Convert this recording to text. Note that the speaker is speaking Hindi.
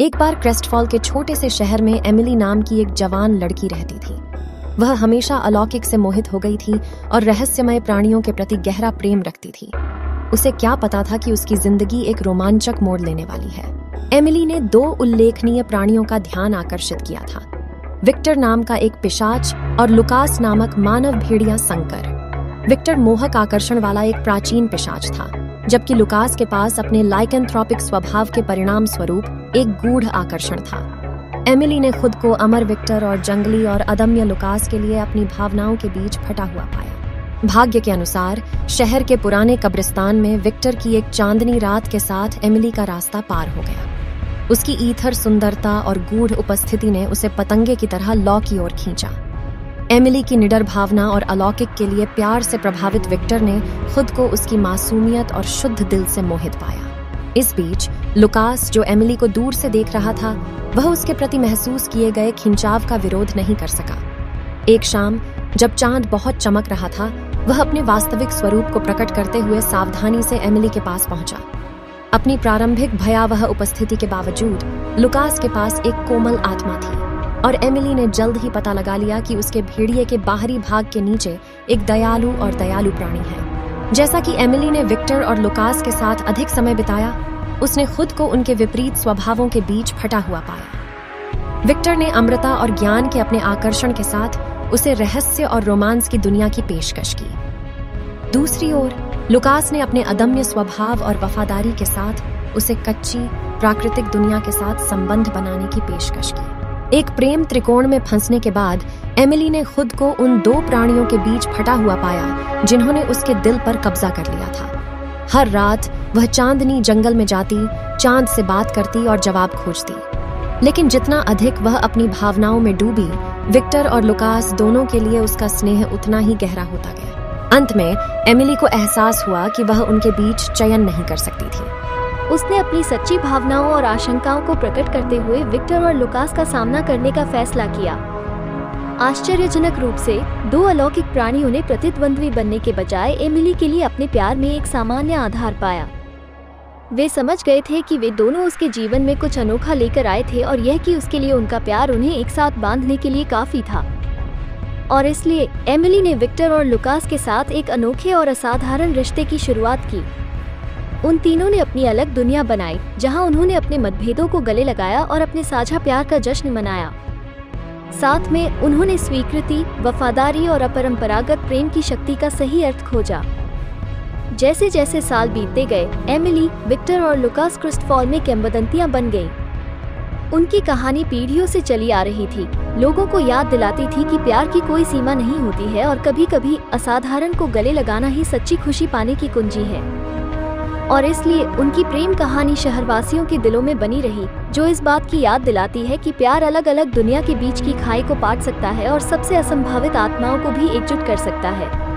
एक बार क्रेस्टफॉल के छोटे से शहर में एमिली नाम की एक जवान लड़की रहती थी। वह हमेशा अलौकिक से मोहित हो गई थी और रहस्यमय प्राणियों के प्रति गहरा प्रेम रखती थी। उसे क्या पता था कि उसकी ज़िंदगी एक रोमांचक मोड़ लेने वाली है। एमिली ने दो उल्लेखनीय प्राणियों का ध्यान आकर्षित किया था। विक्टर नाम का एक पिशाच और लुकास नामक मानव भेड़िया संकर। विक्टर मोहक आकर्षण वाला एक प्राचीन पिशाच था। जबकि लुकास के पास अपने लाइकेंथ्रोपिक स्वभाव के परिणाम स्वरूप एक गूढ़ आकर्षण था। एमिली ने खुद को अमर विक्टर और जंगली और अदम्य लुकास के लिए अपनी भावनाओं के बीच फटा हुआ पाया। भाग्य के अनुसार, शहर के पुराने कब्रिस्तान में विक्टर की एक चांदनी रात के साथ एमिली का रास्ता पार हो गया। उसकी ईथर सुंदरता और गूढ़ उपस्थिति ने उसे पतंगे की तरह लॉ की ओर खींचा। एमिली की निडर भावना और अलौकिक के लिए प्यार से प्रभावित विक्टर ने खुद को उसकी मासूमियत और शुद्ध दिल से मोहित पाया। इस बीच, लुकास, जो एमिली को दूर से देख रहा था, वह उसके प्रति महसूस किए गए खिंचाव का विरोध नहीं कर सका। एक शाम, जब चाँद बहुत चमक रहा था, वह अपने वास्तविक स्वरूप को प्रकट करते हुए सावधानी से एमिली के पास पहुँचा। अपनी प्रारंभिक भयावह उपस्थिति के बावजूद, लुकास के पास एक कोमल आत्मा थी। और एमिली ने जल्द ही पता लगा लिया कि उसके भेड़िए के बाहरी भाग के नीचे एक दयालु और दयालु प्राणी है। जैसा कि एमिली ने विक्टर और लुकास के साथ अधिक समय बिताया, उसने खुद को उनके विपरीत स्वभावों के बीच फटा हुआ पाया। विक्टर ने अमृता और ज्ञान के अपने आकर्षण के साथ उसे रहस्य और रोमांस की दुनिया की पेशकश की। दूसरी ओर लुकास ने अपने अदम्य स्वभाव और वफादारी के साथ उसे कच्ची, प्राकृतिक दुनिया के साथ संबंध बनाने की पेशकश की। एक प्रेम त्रिकोण में फंसने के बाद, एमिली ने खुद को उन दो प्राणियों के बीच फटा हुआ पाया, जिन्होंने उसके दिल पर कब्जा कर लिया था। हर रात वह चांदनी जंगल में जाती, चाँद से बात करती और जवाब खोजती। लेकिन जितना अधिक वह अपनी भावनाओं में डूबी, विक्टर और लुकास दोनों के लिए उसका स्नेह उतना ही गहरा होता गया। अंत में, एमिली को एहसास हुआ कि वह उनके बीच चयन नहीं कर सकती थी। उसने अपनी सच्ची भावनाओं और आशंकाओं को प्रकट करते हुए विक्टर और लुकास का सामना करने का फैसला किया। आश्चर्यजनक रूप से, दो अलौकिक प्राणियों ने प्रतिद्वंद्वी बनने के बजाय एमिली के लिए अपने प्यार में एक सामान्य आधार पाया। वे समझ गए थे कि वे दोनों उसके जीवन में कुछ अनोखा लेकर आए थे और यह कि उसके लिए उनका प्यार उन्हें एक साथ बांधने के लिए काफ़ी था। और इसलिए, एमिली ने विक्टर और लुकास के साथ एक अनोखे और असाधारण रिश्ते की शुरुआत की। उन तीनों ने अपनी अलग दुनिया बनाई, जहाँ उन्होंने अपने मतभेदों को गले लगाया और अपने साझा प्यार का जश्न मनाया। साथ में, उन्होंने स्वीकृति, वफादारी और अपरंपरागत प्रेम की शक्ति का सही अर्थ खोजा। जैसे जैसे साल बीतते गए, एमिली, विक्टर और लुकास क्रिस्टफॉल में किंवदंतियाँ बन गई। उनकी कहानी पीढ़ियों से चली आ रही थी। लोगों को याद दिलाती थी कि प्यार की कोई सीमा नहीं होती है और कभी कभी असाधारण को गले लगाना ही सच्ची खुशी पाने की कुंजी है। और इसलिए उनकी प्रेम कहानी शहरवासियों के दिलों में बनी रही, जो इस बात की याद दिलाती है कि प्यार अलग अलग दुनिया के बीच की खाई को पाट सकता है और सबसे असंभावित आत्माओं को भी एकजुट कर सकता है।